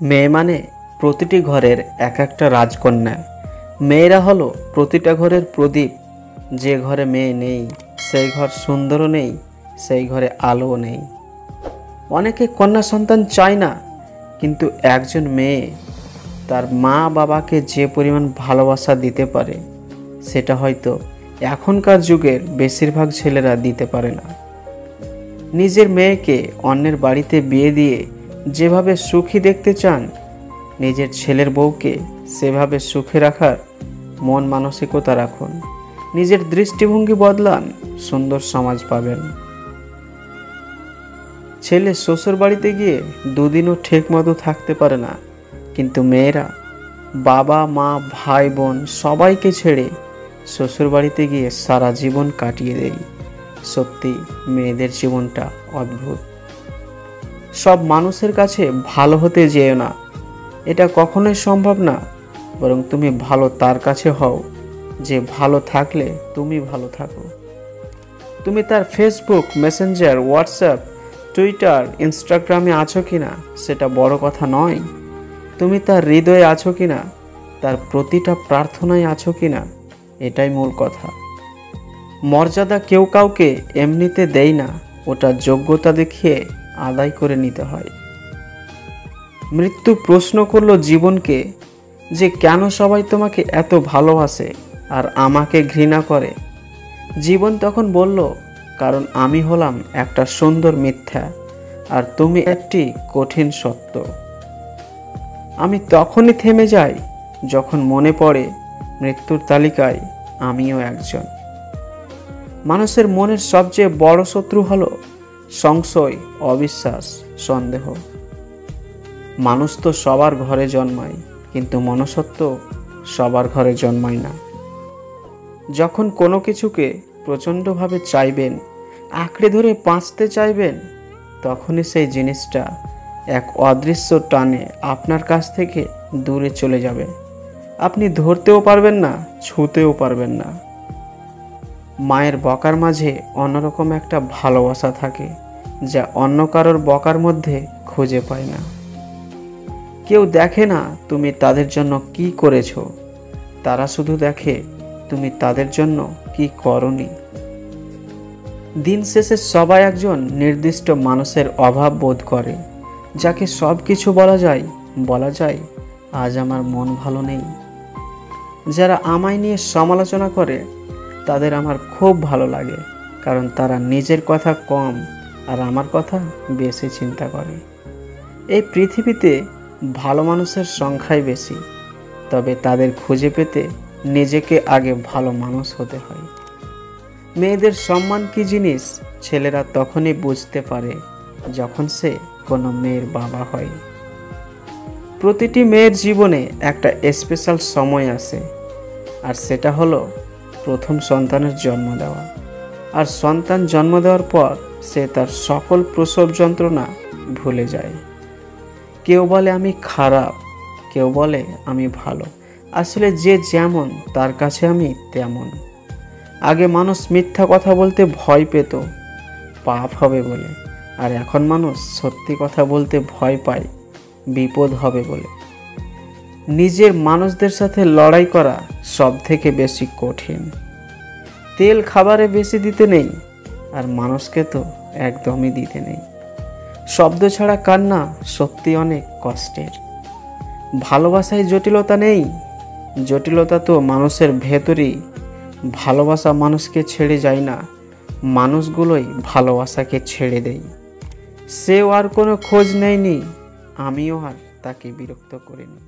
মেয়ে মানে প্রতিটি ঘরের এক একটা রাজকন্যা। মেয়েরা হলো প্রতিটা ঘরের প্রদীপ। যে ঘরে মেয়ে নেই, সেই ঘর সুন্দরও নেই, সেই ঘরে আলোও নেই। অনেকে কন্যা সন্তান চায় না, কিন্তু একজন মেয়ে তার মা বাবাকে যে পরিমাণ ভালোবাসা দিতে পারে, সেটা হয়তো এখনকার যুগের বেশিরভাগ ছেলেরা দিতে পারে না। নিজের মেয়েকে অন্যের বাড়িতে বিয়ে দিয়ে যেভাবে সুখী দেখতে চান, নিজের ছেলের বউকে সেভাবে সুখে রাখার মন মানসিকতা রাখুন। নিজের দৃষ্টিভঙ্গি বদলান, সুন্দর সমাজ পাবেন। ছেলে শ্বশুর বাড়িতে গিয়ে দুদিনও ঠিক মতো থাকতে পারে না, কিন্তু মেয়েরা বাবা, মা, ভাই, বোন সবাইকে ছেড়ে শ্বশুর বাড়িতে গিয়ে সারা জীবন কাটিয়ে দেয়। সত্যি, মেয়েদের জীবনটা অদ্ভুত। সব মানুষের কাছে ভালো হতে যেও না। এটা কখনোই সম্ভব না, বরং তুমি ভালো তার কাছে হও, যে ভালো থাকলে তুমি ভালো থাকো। তুমি তার ফেসবুক মেসেঞ্জার হোয়াটসঅ্যাপ টুইটার ইনস্টাগ্রামে আছো কি না সেটা বড় কথা নয়। তুমি তার হৃদয়ে আছো কি না তার প্রতিটা প্রার্থনায় আছো কি না এটাই মূল কথা। মর্যাদা কেউ কাউকে এমনিতে দেয় না, ওটা যোগ্যতা দেখিয়ে আদায় করে নিতে হয়। মৃত্যু প্রশ্ন করল জীবনকে যে কেন সবাই তোমাকে এত ভালোবাসে আর আমাকে ঘৃণা করে। জীবন তখন বলল, কারণ আমি হলাম একটা সুন্দর মিথ্যা আর তুমি একটি কঠিন সত্য। আমি তখনই থেমে যাই যখন মনে পড়ে মৃত্যুর তালিকায় আমিও একজন। মানুষের মনের সবচেয়ে বড় শত্রু হলো সংশয়, অবিশ্বাস, সন্দেহ। মানুষ তো সবার ঘরে জন্মায়, কিন্তু মনসত্ব সবার ঘরে জন্মায় না। যখন কোনো কিছুকে প্রচণ্ডভাবে চাইবেন, আঁকড়ে ধরে বাঁচতে চাইবেন, তখনই সেই জিনিসটা এক অদৃশ্য টানে আপনার কাছ থেকে দূরে চলে যাবে। আপনি ধরতেও পারবেন না, ছুঁতেও পারবেন না। মায়ের বকার মাঝে অন্যরকম একটা ভালোবাসা থাকে, যা অন্য কারোর বকার মধ্যে খুঁজে পায় না। কেউ দেখে না তুমি তাদের জন্য কি করেছ। তারা শুধু দেখে তুমি তাদের জন্য কি করনি। দিন শেষে সবাই একজন নির্দিষ্ট মানুষের অভাব বোধ করে, যাকে সব কিছু বলা যায় বলা যায়, আজ আমার মন ভালো নেই। যারা আমায় নিয়ে সমালোচনা করে তাদের আমার খুব ভালো লাগে, কারণ তারা নিজের কথা কম আর আমার কথা বেশি চিন্তা করে। এই পৃথিবীতে ভালো মানুষের সংখ্যাই বেশি, তবে তাদের খুঁজে পেতে নিজেকে আগে ভালো মানুষ হতে হয়। মেয়েদের সম্মান কি জিনিস, ছেলেরা তখনই বুঝতে পারে যখন সে কোনো মেয়ের বাবা হয়। প্রতিটি মেয়ের জীবনে একটা স্পেশাল সময় আসে, আর সেটা হলো প্রথম সন্তানের জন্ম দেওয়া। আর সন্তান জন্ম দেওয়ার পর সে তার সকল প্রসব যন্ত্রণা ভুলে যায়। কেউ বলে, আমি খারাপ। কেউ বলে, আমি ভালো। আসলে যে যেমন, তার কাছে আমি তেমন। আগে মানুষ মিথ্যা কথা বলতে ভয় পেত, পাপ হবে বলে। আর এখন মানুষ সত্যি কথা বলতে ভয় পায়, বিপদ হবে বলে। নিজের মানুষদের সাথে লড়াই করা সব থেকে বেশি কঠিন। তেল খাবারে বেশি দিতে নেই, আর মানুষকে তো একদমই দিতে নেই। শব্দ ছাড়া কান্না সত্যি অনেক কষ্টের। ভালোবাসায় জটিলতা নেই, জটিলতা তো মানুষের ভেতরেই। ভালোবাসা মানুষকে ছেড়ে যায় না, মানুষগুলোই ভালোবাসাকে ছেড়ে দেয়। সেও আর কোনো খোঁজ নেয়নি, আমিও আর তাকে বিরক্ত করিনি।